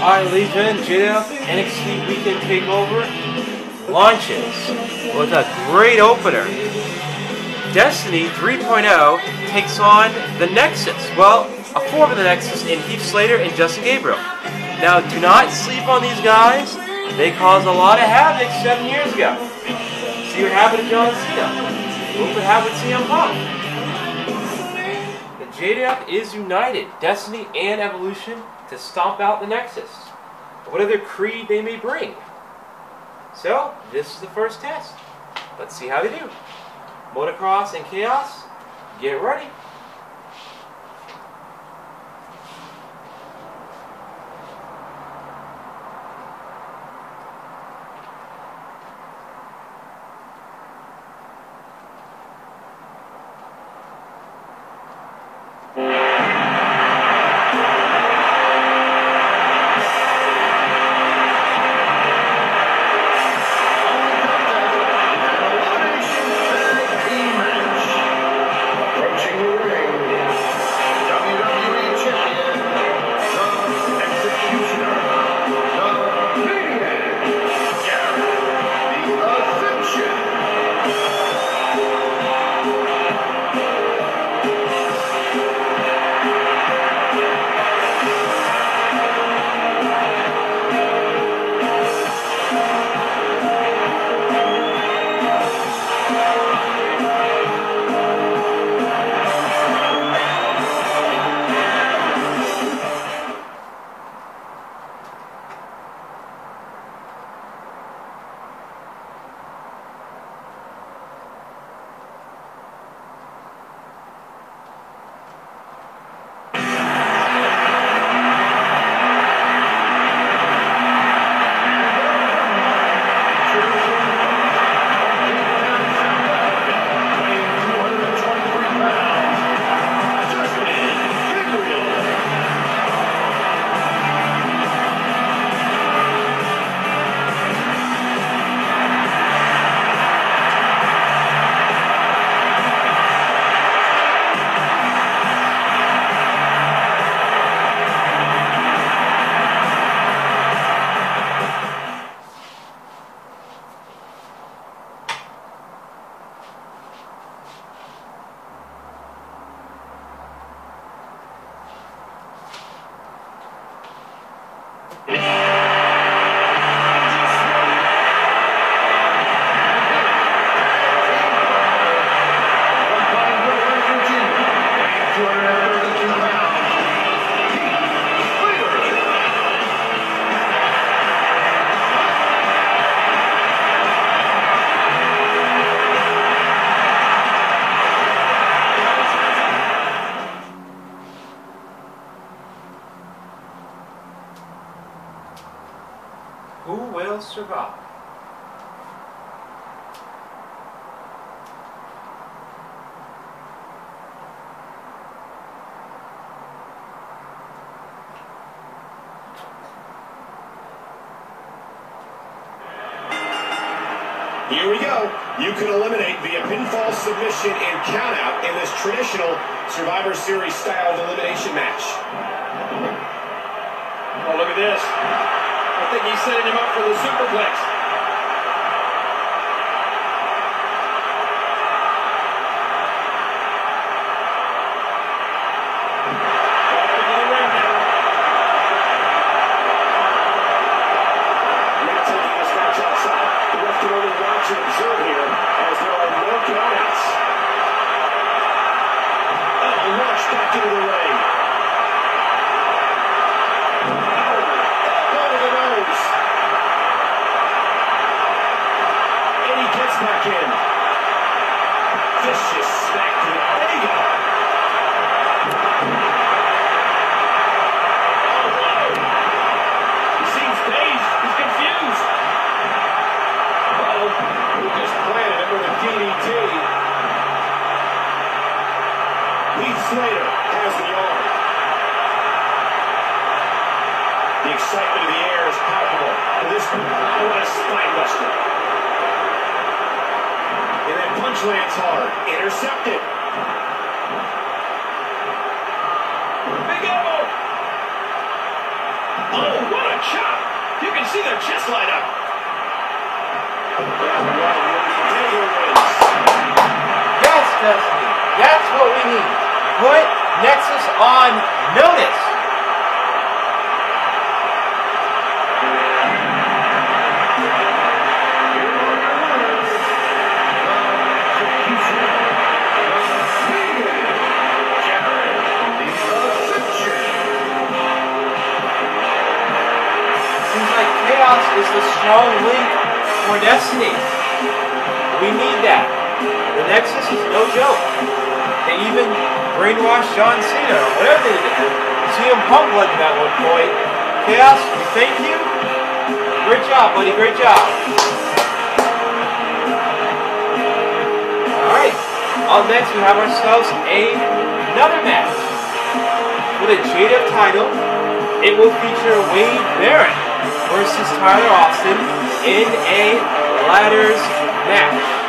Alright, and gentlemen, NXT Weekend Takeover launches with a great opener. Destiny 3.0 takes on the Nexus. Well, a form of the Nexus in Heath Slater and Justin Gabriel. Now, do not sleep on these guys. They caused a lot of havoc seven years ago. See what happened to John Cena. What happened to CM Punk. The JDF is united, Destiny and Evolution, to stomp out the Nexus. Whatever creed they may bring. So, this is the first test. Let's see how they do. Motocross and Chaos, get ready. Who will survive? Here we go. You can eliminate via pinfall submission and countout in this traditional Survivor Series style elimination match. Oh, look at this. I think he's setting him up for the superplex. Back into the ring now. Now taking this match outside. The ref can only watch and observe here as there are no countouts. Oh, launched back into the ring. Oh, elbow to the nose. And he gets back in. Vicious smack to the Vega. Oh, whoa. He seems dazed. He's confused. Uh-oh. He just planted him with a DDT. Heath Slater has the arm. The excitement of the air is palpable. For this one, oh, what a spine buster. And that punch lands hard. Intercepted. Big elbow. Oh, what a chop. You can see their chest light up. Yes, Destiny. That's what we need. Put Nexus on notice. The strong link for Destiny. We need that. The Nexus is no joke. They even brainwashed John Cena or whatever they did. CM Punk led at one point. Chaos, we thank you. Great job, buddy. Great job. Alright. Up next, we have ourselves a, another match. with the JDF title, it will feature Wade Barrett versus Tyler Austin in a ladders match.